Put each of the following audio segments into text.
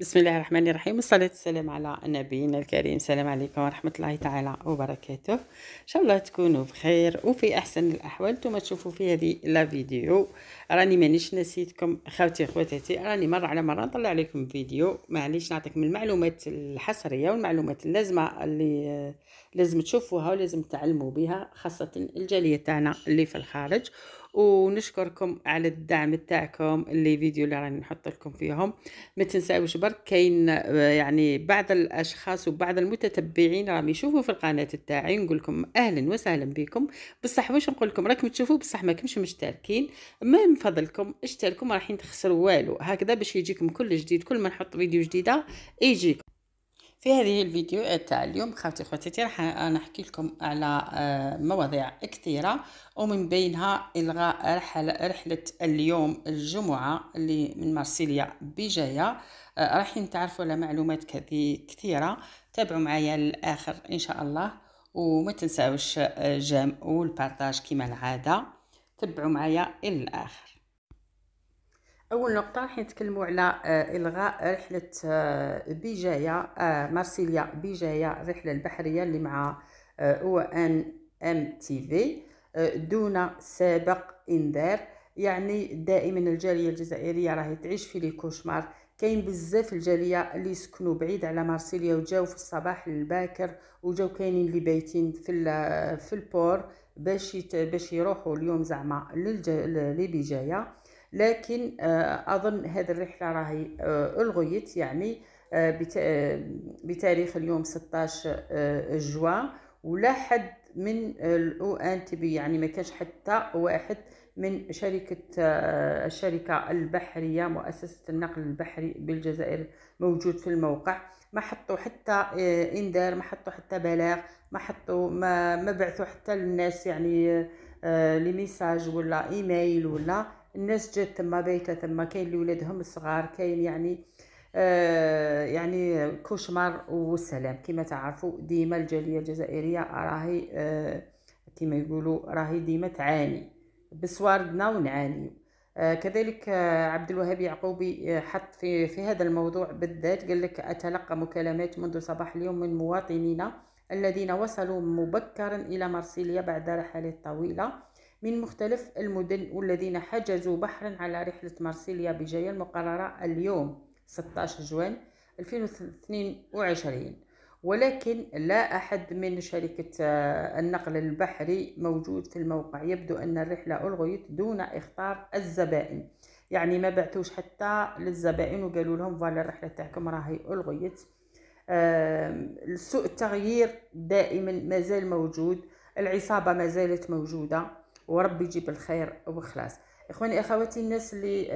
بسم الله الرحمن الرحيم والصلاة والسلام على نبينا الكريم. السلام عليكم ورحمة الله تعالى وبركاته. إن شاء الله تكونوا بخير وفي أحسن الأحوال. نتوما تشوفوا في هذه لا فيديو. راني مانيش نسيتكم خوتي خواتاتي راني مرة على مرة نطلع عليكم فيديو. معليش نعطيكم المعلومات الحصرية والمعلومات اللازمة اللي لازم تشوفوها ولازم تعلموا بها خاصة الجالية تاعنا اللي في الخارج. ونشكركم على الدعم تاعكم اللي فيديو اللي راني نحط لكم فيهم. ما تنساوش برك كاين يعني بعض الأشخاص وبعض المتتبعين راهم يشوفوا في القناة تاعي نقول لكم أهلا وسهلا بكم. بصح واش نقول لكم؟ راكم تشوفوا بصح ما كمش مشتركين. ما من فضلكم اشتركوا ما راح تخسروا والو. هكذا باش يجيكم كل جديد كل ما نحط فيديو جديدة يجيكم. في هذه الفيديو تاع اليوم خوتي خواتاتي راح نحكي لكم على آه، مواضيع كثيرة ومن بينها إلغاء رحلة اليوم الجمعة اللي من مارسيليا بجاية. آه، راح تعرفوا على معلومات كثيرة. تابعوا معايا للآخر إن شاء الله وما تنساوش آه، والبارتاج كما العادة. تبعوا معايا إلى الآخر. أول نقطة راح نتكلموا على آه، إلغاء رحلة آه، بجايه آه، مارسيليا بجايه الرحله البحرية اللي مع أو إن MTV دون سابق انذار يعني دائما الجالية الجزائرية راهي تعيش في les cauchemars كاين بزاف الجالية اللي يسكنوا بعيد على مارسيليا وجاو في الصباح الباكر وجاو كاينين اللي بايتين في في ال port باش باش يروحوا اليوم زعما لبجايه لكن آه، أظن هذه الرحلة راهي آه، ألغيت يعني آه، بتاريخ اليوم 16 جوان. ولا حد من ال ENTMV يعني ما كانش حتى واحد من شركة الشركة البحرية مؤسسة النقل البحري بالجزائر موجود في الموقع. ما حطوا حتى انذار ما حطوا حتى بلاغ ما حطوا ما ما بعثوا حتى للناس يعني les messages ولا إيميل ولا الناس جات تما بايته تما كاين اللي ولادهم الصغار كاين يعني آه يعني كوشمار والسلام. كما تعرفوا ديما الجالية الجزائرية راهي آه كما يقولوا راهي ديما تعاني. بسواردنا ونعاني آه كذلك آه عبد الوهاب يعقوبي آه، حط في في هذا الموضوع بالذات قال لك أتلقى مكالمات منذ صباح اليوم من مواطنين الذين وصلوا مبكرا إلى مرسيليا بعد رحلات طويلة. من مختلف المدن والذين حجزوا بحرا على رحلة مارسيليا بجاية المقررة اليوم 16 جوان 2022 ولكن لا أحد من شركة آه، النقل البحري موجود في الموقع. يبدو أن الرحلة ألغيت دون إخطار الزبائن. يعني ما بعتوش حتى للزبائن وقالوا لهم فوالا الرحلة تاعكم راهي ألغيت. سوء التغيير دائما ما زال موجود. العصابة ما زالت موجودة. وربي يجيب الخير وخلاص. إخواني أخواتي الناس اللي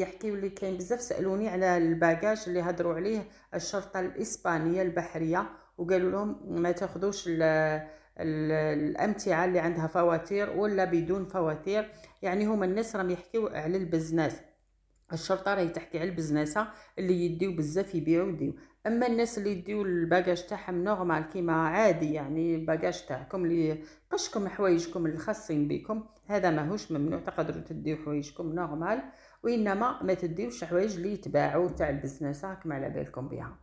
يحكيوا لي كاين بزاف سألوني على ال bagages اللي هضروا عليه الشرطة الإسبانية البحرية وقالوا لهم ما تاخذوش الأمتعة اللي عندها فواتير ولا بدون فواتير. يعني هما الناس راهم يحكيوا على ال business. الشرطة راهي تحكي على البزناسه اللي يديو بزاف يبيعوا يديو. أما الناس اللي يديو ال bagages تاعهم normal كيما عادي يعني ال bagages تاعكم اللي قشكم حوايجكم الخاصين بكم هذا ماهوش ممنوع تقدروا تديو حوايجكم normal وإنما ما تديوش حوايج اللي يتباعوا تاع ال business راكم على بالكم بها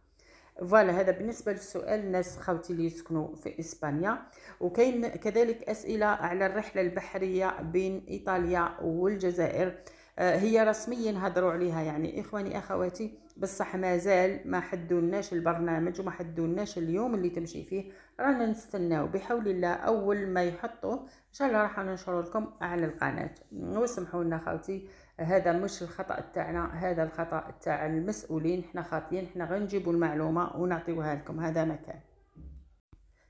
voilà هذا بالنسبة للسؤال الناس خوتي اللي يسكنوا في إسبانيا وكاين كذلك أسئلة على الرحلة البحرية بين إيطاليا والجزائر. هي رسميا هضروا عليها يعني إخواني أخواتي بصح مازال ما حدولناش البرنامج وما حدولناش اليوم اللي تمشي فيه. رانا نستناو بحول الله أول ما يحطوه إن شاء الله راح ننشر لكم على القناة. وسمحوا لنا خوتي هذا مش الخطأ تاعنا هذا الخطأ تاع المسؤولين. حنا خاطيين حنا غنجيبوا المعلومة ونعطيوها لكم. هذا مكان.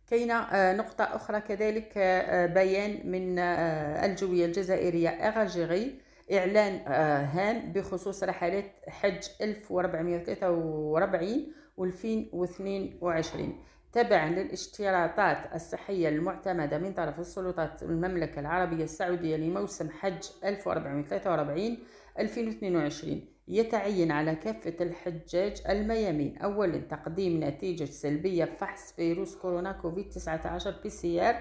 كاينة آه، نقطة أخرى كذلك آه، بيان من الجوية الجزائرية اغاجيغي إعلان آه، هام بخصوص رحلات حج 1443 و 2022 تبعا للاشتراطات الصحية المعتمدة من طرف السلطات المملكة العربية السعودية لموسم حج 1443 2022 يتعين على كافة الحجاج الميامين أولا تقديم نتيجة سلبية فحص فيروس كورونا كوفيد 19 بي سي آه،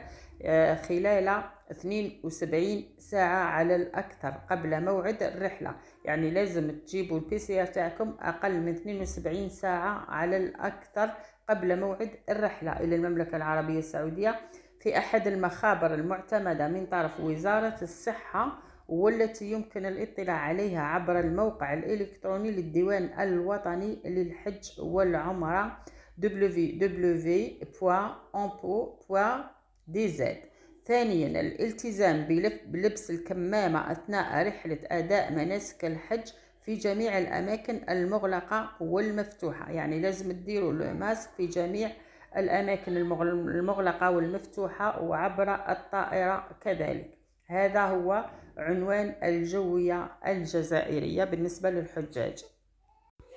خلال 72 ساعة على الأكثر قبل موعد الرحلة. يعني لازم تجيبوا ال PCR تاعكم أقل من 72 ساعة على الأكثر قبل موعد الرحلة. إلى المملكة العربية السعودية في أحد المخابر المعتمدة من طرف وزارة الصحة والتي يمكن الاطلاع عليها عبر الموقع الإلكتروني للديوان الوطني للحج والعمرة www.ampo.dz ثانيا الالتزام بلبس الكمامة أثناء رحلة أداء مناسك الحج في جميع الأماكن المغلقة والمفتوحة. يعني لازم تديروا الماسك في جميع الأماكن المغلقة والمفتوحة وعبر الطائرة كذلك. هذا هو عنوان الجوية الجزائرية بالنسبة للحجاج.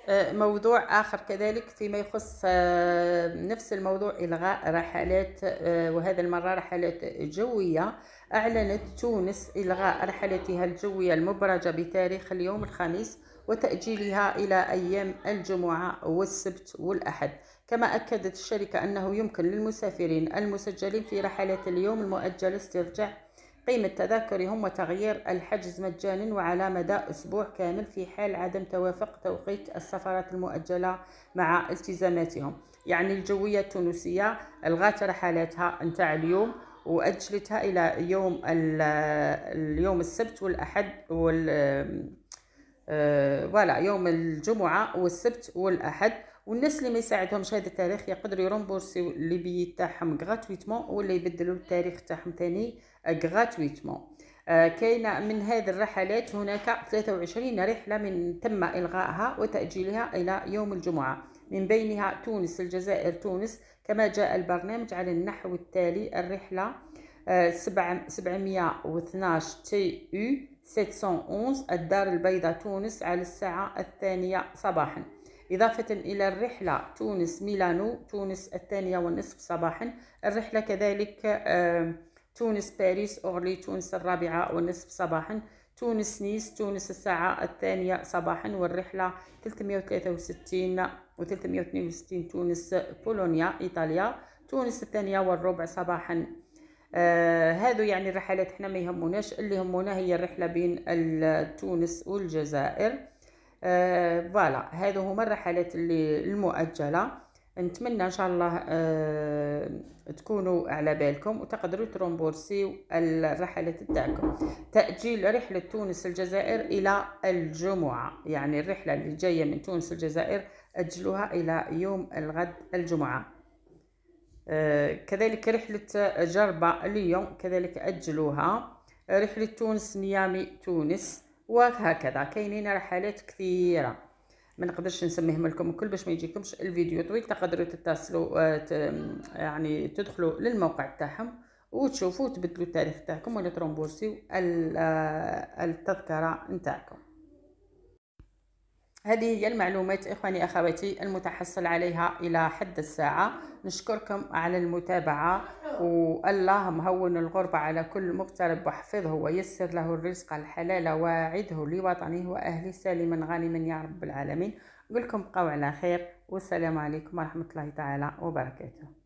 موضوع آخر كذلك فيما يخص آه، نفس الموضوع إلغاء رحلات آه، وهذا المرة رحلات جوية. أعلنت تونس إلغاء رحلتها الجوية المبرجة بتاريخ اليوم الخميس وتأجيلها إلى أيام الجمعة والسبت والأحد. كما أكدت الشركة أنه يمكن للمسافرين المسجلين في رحلات اليوم المؤجلة استرجاع قيمة تذاكرهم وتغيير الحجز مجانا وعلى مدى أسبوع كامل في حال عدم توافق توقيت السفرات المؤجلة مع التزاماتهم. يعني الجوية التونسية ألغت رحلاتها نتاع اليوم وأجلتها إلى يوم اليوم السبت والأحد وال آه، voilà يوم الجمعة والسبت والأحد. والناس اللي ما يساعدهمش هذا التاريخ يقدروا ي rembourser و les billets تاعهم gratuitement ولا يبدلوا التاريخ تاعهم ثاني gratuitement آه كاينة من هذه الرحلات هناك 23 رحلة من تم إلغائها وتأجيلها إلى يوم الجمعة. من بينها تونس الجزائر تونس. كما جاء البرنامج على النحو التالي الرحلة آه 712 TU 711 الدار البيضاء تونس على الساعة الثانية صباحا. إضافة إلى الرحلة تونس ميلانو تونس الثانية والنصف صباحا. الرحلة كذلك تونس باريس أورلي تونس الرابعة والنصف صباحا تونس نيس تونس الساعة الثانية صباحا والرحلة 363 و 362 تونس بولونيا إيطاليا تونس الثانية والربع صباحا. آه هذو يعني الرحلات إحنا ما يهموناش. اللي يهمونا هي الرحلة بين تونس والجزائر. آه voilà هذو هما الرحلات اللي المؤجلة. نتمنى إن شاء الله آه تكونوا على بالكم وتقدروا ت rembourser و الرحلات تاعكم تأجيل رحلة تونس الجزائر إلى الجمعة. يعني الرحلة اللي جاية من تونس الجزائر اجلوها إلى يوم الغد الجمعة. آه كذلك رحلة جربة ليون كذلك أجلوها. رحلة تونس نيامي تونس وهكذا. كاينين رحلات كثيرة. ما نقدرش نسميهم لكم الكل باش ما يجيكمش الفيديو طويل تقدروا تتصلوا آه، يعني تدخلوا للموقع تاعهم وتشوفوا وتبدلوا التاريخ تاعكم ولا ترومبورسيو آه، التذكرة نتاعكم. هذه هي المعلومات إخواني أخواتي المتحصل عليها إلى حد الساعة. نشكركم على المتابعة والله مهون الغربة على كل مغترب وحفظه ويسر له الرزق الحلال واعده لوطنه وأهله سالما غانما يا رب العالمين. نقول لكم بقوا على خير والسلام عليكم ورحمة الله تعالى وبركاته.